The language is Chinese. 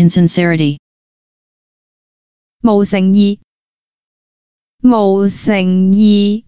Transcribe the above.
insincerity 无诚意无诚意。無誠意